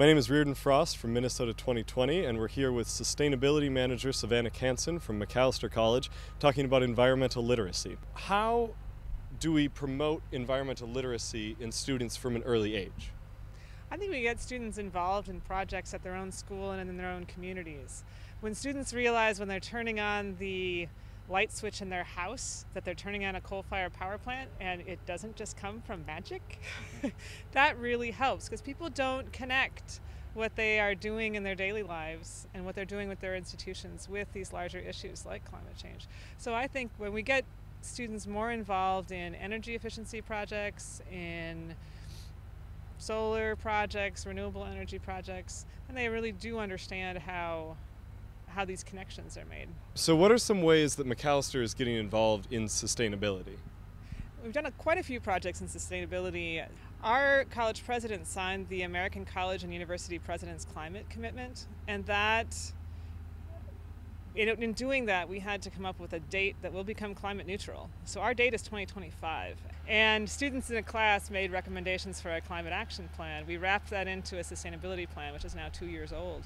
My name is Reardon Frost from Minnesota 2020, and we're here with Sustainability Manager Savanick Hansen from Macalester College talking about environmental literacy. How do we promote environmental literacy in students from an early age? I think we get students involved in projects at their own school and in their own communities. When students realize when they're turning on the light switch in their house that they're turning on a coal fired power plant and it doesn't just come from magic, that really helps because people don't connect what they are doing in their daily lives and what they're doing with their institutions with these larger issues like climate change. So I think when we get students more involved in energy efficiency projects, in solar projects, renewable energy projects, and they really do understand how how these connections are made. So, what are some ways that Macalester is getting involved in sustainability? We've done a, quite a few projects in sustainability. Our college president signed the American College and University President's Climate Commitment, and that in, in, doing that, we had to come up with a date that will become climate neutral. So our date is 2025. And students in a class made recommendations for a climate action plan. We wrapped that into a sustainability plan, which is now two years old.